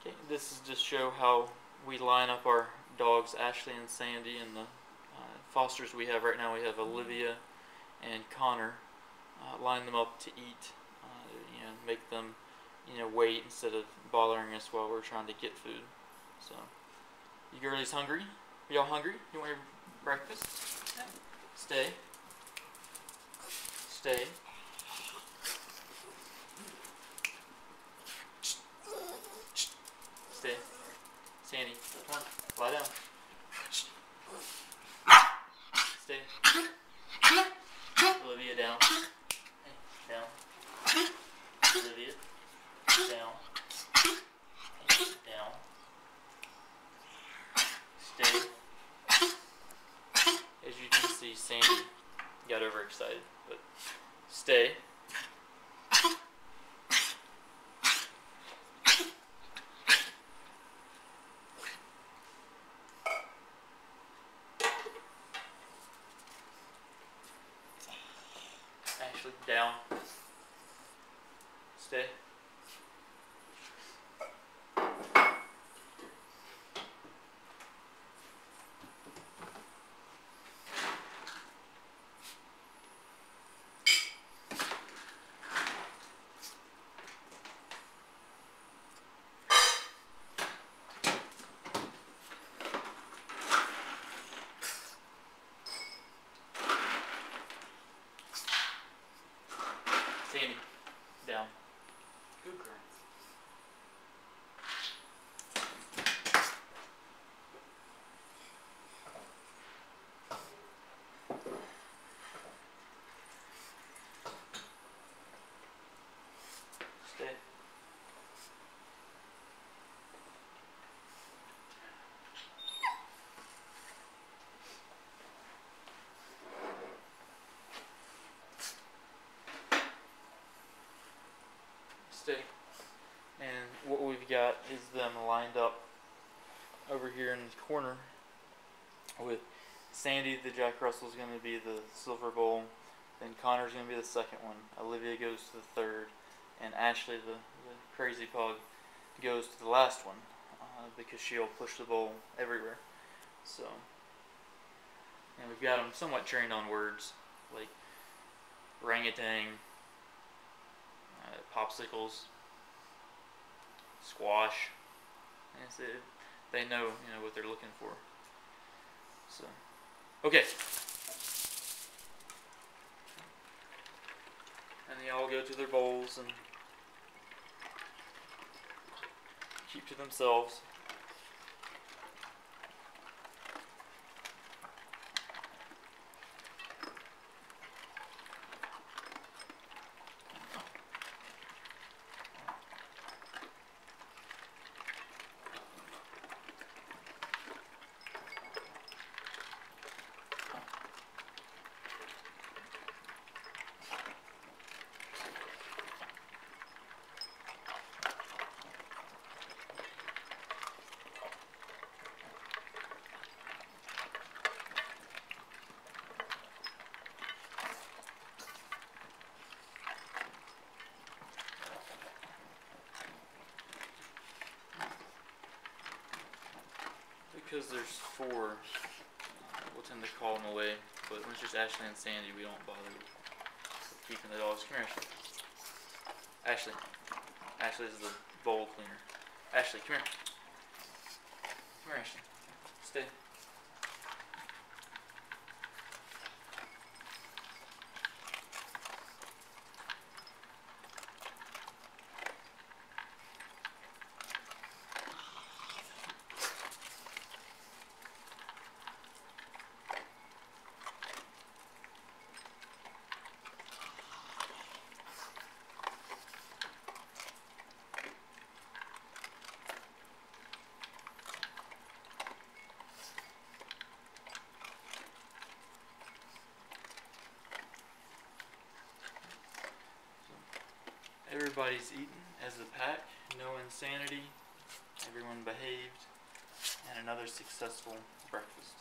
Okay, this is just show how we line up our dogs, Ashley and Sandy, and the uh, fosters we have right now. We have Olivia and Conner. Uh, line them up to eat. Uh, you know, make them, you know, wait instead of bothering us while we're trying to get food. So, you girlies hungry? Y'all hungry? You want your breakfast? Stay. Stay. Stay. Sandy, come on. Lie down. Stay. Olivia, down. Down. Olivia, down. Down. Stay. As you can see, Sandy got overexcited, but stay. Down. Stay. Sandy, down. Good girl. Stay. Stay. And what we've got is them lined up over here in the corner with Sandy, the Jack Russell's going to be the silver bowl. Then Conner's going to be the second one. Olivia goes to the third. And Ashley, the, the crazy pug, goes to the last one uh, because she'll push the bowl everywhere. So, and we've got them somewhat trained on words like orangutan, uh, popsicles, squash. And so they know, you know, what they're looking for. So, okay. And they all go to their bowls and keep to themselves. Because there's four, we'll tend to call them away. But when it's just Ashley and Sandy, we don't bother keeping the dogs. Come here, Ashley. Ashley. Ashley is the bowl cleaner. Ashley, come here. Come here, Ashley. Stay. Everybody's eaten as a pack, no insanity, everyone behaved, and another successful breakfast.